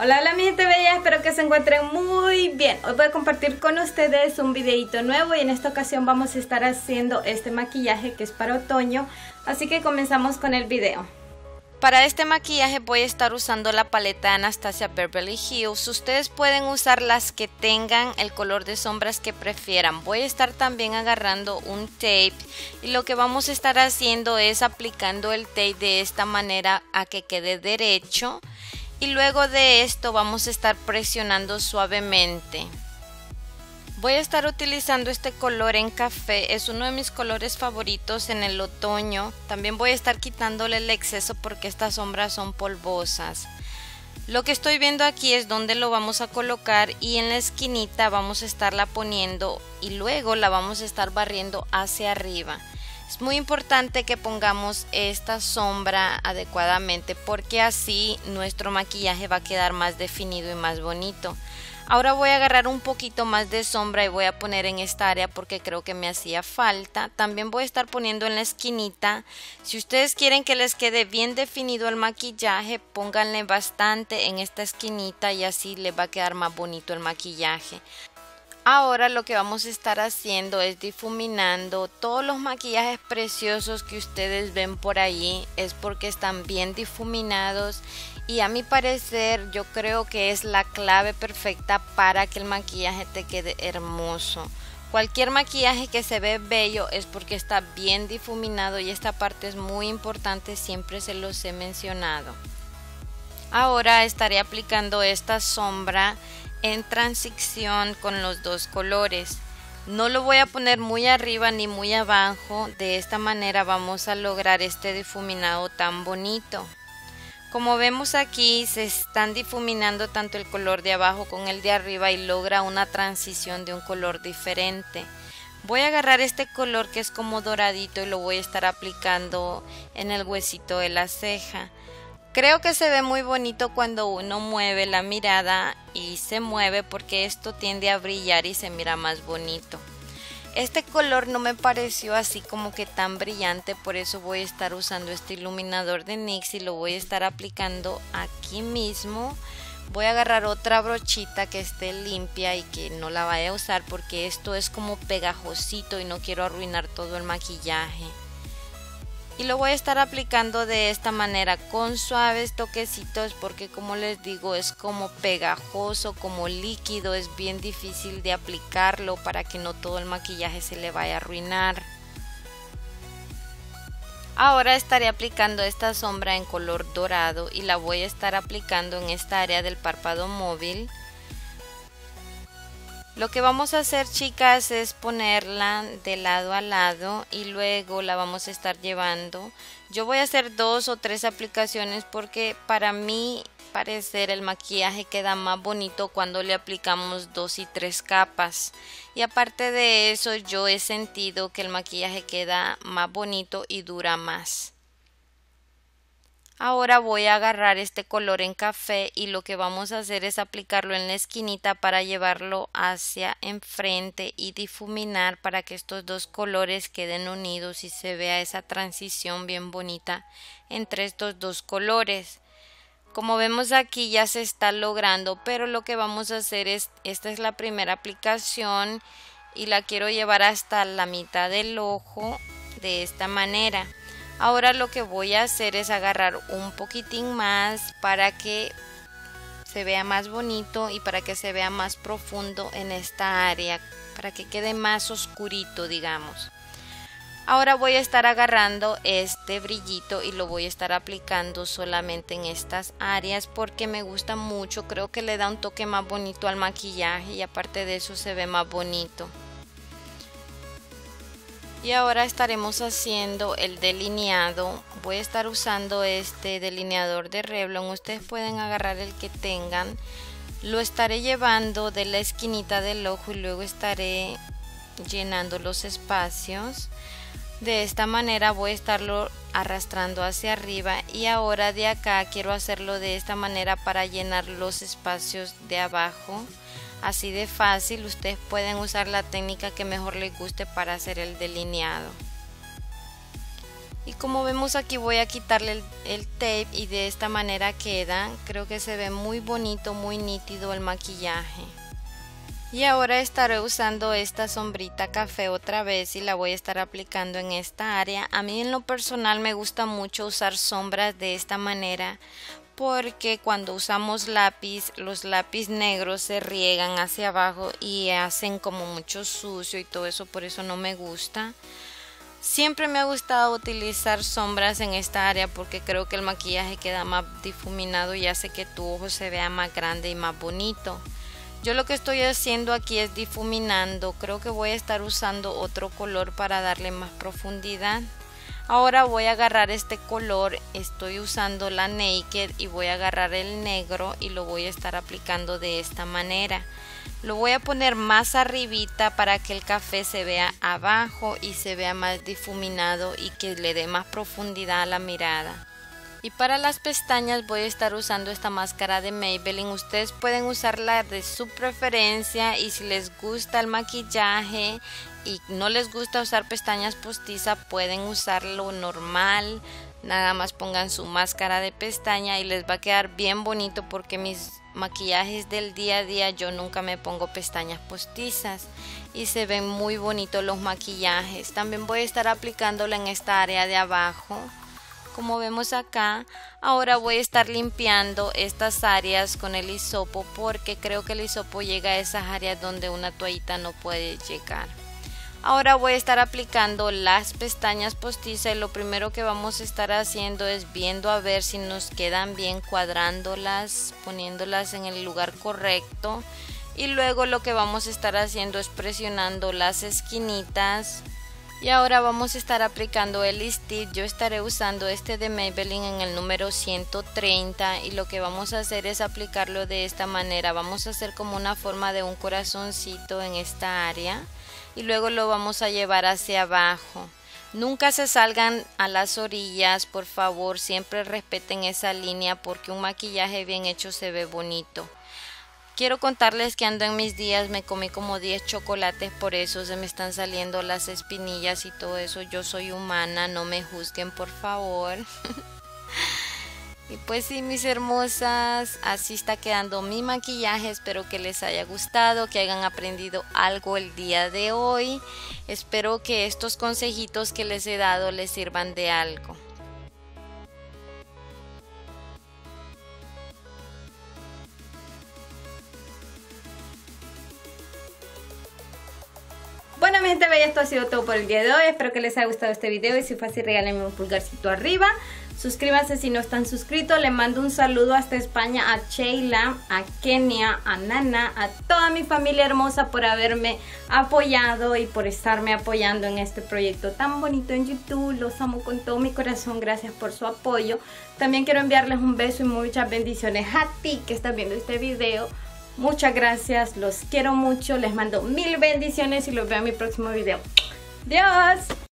Hola, hola mi gente bella, espero que se encuentren muy bien. Hoy voy a compartir con ustedes un videito nuevo y en esta ocasión vamos a estar haciendo este maquillaje que es para otoño. Así que comenzamos con el video. Para este maquillaje voy a estar usando la paleta Anastasia Beverly Hills. Ustedes pueden usar las que tengan el color de sombras que prefieran. Voy a estar también agarrando un tape y lo que vamos a estar haciendo es aplicando el tape de esta manera a que quede derecho y luego de esto vamos a estar presionando suavemente. Voy a estar utilizando este color en café, es uno de mis colores favoritos en el otoño. También voy a estar quitándole el exceso porque estas sombras son polvosas. Lo que estoy viendo aquí es donde lo vamos a colocar y en la esquinita vamos a estarla poniendo y luego la vamos a estar barriendo hacia arriba. Es muy importante que pongamos esta sombra adecuadamente porque así nuestro maquillaje va a quedar más definido y más bonito. Ahora voy a agarrar un poquito más de sombra y voy a poner en esta área porque creo que me hacía falta. También voy a estar poniendo en la esquinita. Si ustedes quieren que les quede bien definido el maquillaje, pónganle bastante en esta esquinita y así les va a quedar más bonito el maquillaje. Ahora lo que vamos a estar haciendo es difuminando todos los maquillajes preciosos que ustedes ven por ahí es porque están bien difuminados y a mi parecer yo creo que es la clave perfecta para que el maquillaje te quede hermoso. Cualquier maquillaje que se ve bello es porque está bien difuminado y esta parte es muy importante, siempre se los he mencionado. Ahora estaré aplicando esta sombra en transición con los dos colores. No lo voy a poner muy arriba ni muy abajo, de esta manera vamos a lograr este difuminado tan bonito. Como vemos aquí se están difuminando tanto el color de abajo con el de arriba y logra una transición de un color diferente. Voy a agarrar este color que es como doradito y lo voy a estar aplicando en el huesito de la ceja. Creo que se ve muy bonito cuando uno mueve la mirada y se mueve porque esto tiende a brillar y se mira más bonito. Este color no me pareció así como que tan brillante, por eso voy a estar usando este iluminador de NYX y lo voy a estar aplicando aquí mismo. Voy a agarrar otra brochita que esté limpia y que no la vaya a usar porque esto es como pegajosito y no quiero arruinar todo el maquillaje y lo voy a estar aplicando de esta manera con suaves toquecitos porque como les digo es como pegajoso como líquido es bien difícil de aplicarlo para que no todo el maquillaje se le vaya a arruinar. Ahora estaré aplicando esta sombra en color dorado y la voy a estar aplicando en esta área del párpado móvil lo que vamos a hacer chicas es ponerla de lado a lado y luego la vamos a estar llevando. Yo voy a hacer dos o tres aplicaciones porque para mí parecer el maquillaje queda más bonito cuando le aplicamos dos y tres capas. Y aparte de eso yo he sentido que el maquillaje queda más bonito y dura más. Ahora voy a agarrar este color en café y lo que vamos a hacer es aplicarlo en la esquinita para llevarlo hacia enfrente y difuminar para que estos dos colores queden unidos y se vea esa transición bien bonita entre estos dos colores. Como vemos aquí ya se está logrando, pero lo que vamos a hacer es, esta es la primera aplicación y la quiero llevar hasta la mitad del ojo de esta manera. Ahora lo que voy a hacer es agarrar un poquitín más para que se vea más bonito y para que se vea más profundo en esta área, para que quede más oscurito, digamos. Ahora voy a estar agarrando este brillito y lo voy a estar aplicando solamente en estas áreas porque me gusta mucho, creo que le da un toque más bonito al maquillaje y aparte de eso se ve más bonito y ahora estaremos haciendo el delineado. Voy a estar usando este delineador de Revlon. Ustedes pueden agarrar el que tengan. Lo estaré llevando de la esquinita del ojo y luego estaré llenando los espacios. De esta manera voy a estarlo arrastrando hacia arriba. Y ahora de acá quiero hacerlo de esta manera para llenar los espacios de abajo Así de fácil, ustedes pueden usar la técnica que mejor les guste para hacer el delineado. Y como vemos aquí voy a quitarle el, tape y de esta manera queda. Creo que se ve muy bonito, muy nítido el maquillaje. Y ahora estaré usando esta sombrita café otra vez y la voy a estar aplicando en esta área. A mí en lo personal me gusta mucho usar sombras de esta manera porque cuando usamos lápiz, los lápiz negros se riegan hacia abajo y hacen como mucho sucio y todo eso, por eso no me gusta. Siempre me ha gustado utilizar sombras en esta área porque creo que el maquillaje queda más difuminado y hace que tu ojo se vea más grande y más bonito. Yo lo que estoy haciendo aquí es difuminando, creo que voy a estar usando otro color para darle más profundidad. Ahora voy a agarrar este color, estoy usando la Naked y voy a agarrar el negro y lo voy a estar aplicando de esta manera. Lo voy a poner más arribita para que el café se vea abajo y se vea más difuminado y que le dé más profundidad a la mirada. Y para las pestañas voy a estar usando esta máscara de Maybelline. Ustedes pueden usarla de su preferencia y si les gusta el maquillaje y no les gusta usar pestañas postizas pueden usarlo normal nada más pongan su máscara de pestaña y les va a quedar bien bonito porque mis maquillajes del día a día yo nunca me pongo pestañas postizas y se ven muy bonitos los maquillajes. También voy a estar aplicándola en esta área de abajo. Como vemos acá ahora voy a estar limpiando estas áreas con el hisopo porque creo que el hisopo llega a esas áreas donde una toallita no puede llegar Ahora voy a estar aplicando las pestañas postizas y lo primero que vamos a estar haciendo es viendo a ver si nos quedan bien cuadrándolas, poniéndolas en el lugar correcto y luego lo que vamos a estar haciendo es presionando las esquinitas y ahora vamos a estar aplicando el stick. Yo estaré usando este de Maybelline en el número 130 y lo que vamos a hacer es aplicarlo de esta manera. Vamos a hacer como una forma de un corazoncito en esta área y luego lo vamos a llevar hacia abajo. Nunca se salgan a las orillas, por favor, siempre respeten esa línea porque un maquillaje bien hecho se ve bonito. Quiero contarles que ando en mis días, me comí como 10 chocolates, por eso se me están saliendo las espinillas y todo eso. Yo soy humana, no me juzguen, por favor. Y pues sí, mis hermosas, así está quedando mi maquillaje. Espero que les haya gustado, que hayan aprendido algo el día de hoy. Espero que estos consejitos que les he dado les sirvan de algo. Mi gente bella, esto ha sido todo por el día de hoy. Espero que les haya gustado este video y si fue así regálenme un pulgarcito arriba. Suscríbanse si no están suscritos. Le mando un saludo hasta España a Sheila, a Kenia, a Nana, a toda mi familia hermosa por haberme apoyado y por estarme apoyando en este proyecto tan bonito en YouTube. Los amo con todo mi corazón. Gracias por su apoyo. También quiero enviarles un beso y muchas bendiciones a ti que estás viendo este video. Muchas gracias, los quiero mucho, les mando mil bendiciones y los veo en mi próximo video. ¡Adiós!